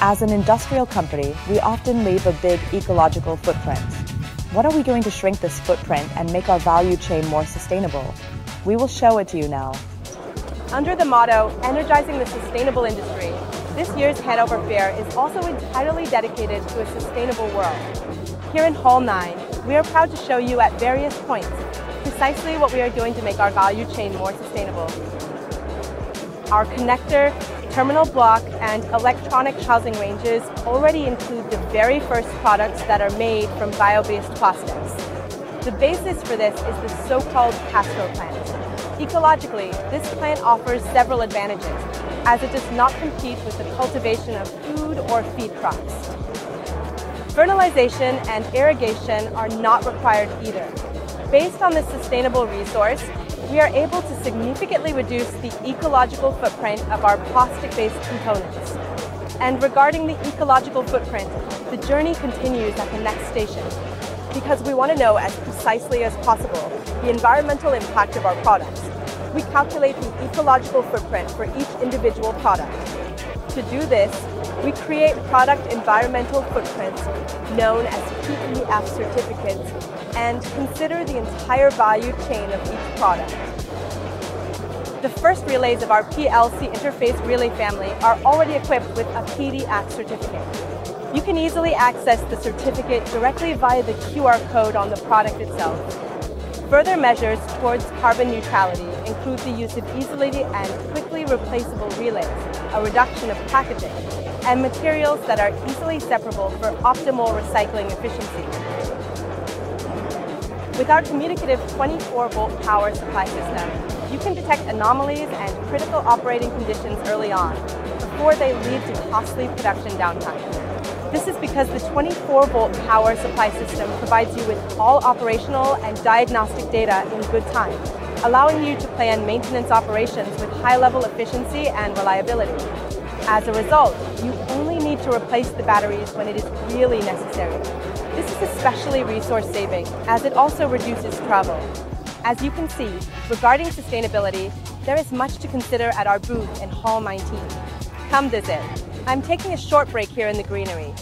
As an industrial company, we often leave a big ecological footprint. What are we doing to shrink this footprint and make our value chain more sustainable? We will show it to you now. Under the motto, Energizing the Sustainable Industry, this year's Hanover Fair is also entirely dedicated to a sustainable world. Here in Hall 9, we are proud to show you at various points precisely what we are doing to make our value chain more sustainable. Our connector, terminal block, and electronic housing ranges already include the very first products that are made from bio-based plastics. The basis for this is the so-called castor plant. Ecologically, this plant offers several advantages, as it does not compete with the cultivation of food or feed crops. Fertilization and irrigation are not required either. Based on this sustainable resource, we are able to significantly reduce the ecological footprint of our plastic-based components. And regarding the ecological footprint, the journey continues at the next station because we want to know as precisely as possible the environmental impact of our products. We calculate the ecological footprint for each individual product. To do this, we create product environmental footprints known as PEF certificates and consider the entire value chain of each product. The first relays of our PLC interface relay family are already equipped with a PDAC certificate. You can easily access the certificate directly via the QR code on the product itself. Further measures towards carbon neutrality include the use of easily and quickly replaceable relays, a reduction of packaging, and materials that are easily separable for optimal recycling efficiency. With our communicative 24-volt power supply system, you can detect anomalies and critical operating conditions early on, before they lead to costly production downtime. This is because the 24-volt power supply system provides you with all operational and diagnostic data in good time, allowing you to plan maintenance operations with high-level efficiency and reliability. As a result, you only need to replace the batteries when it is really necessary. This is especially resource saving as it also reduces travel. As you can see, regarding sustainability, there is much to consider at our booth in Hall 19. Come visit. I'm taking a short break here in the greenery.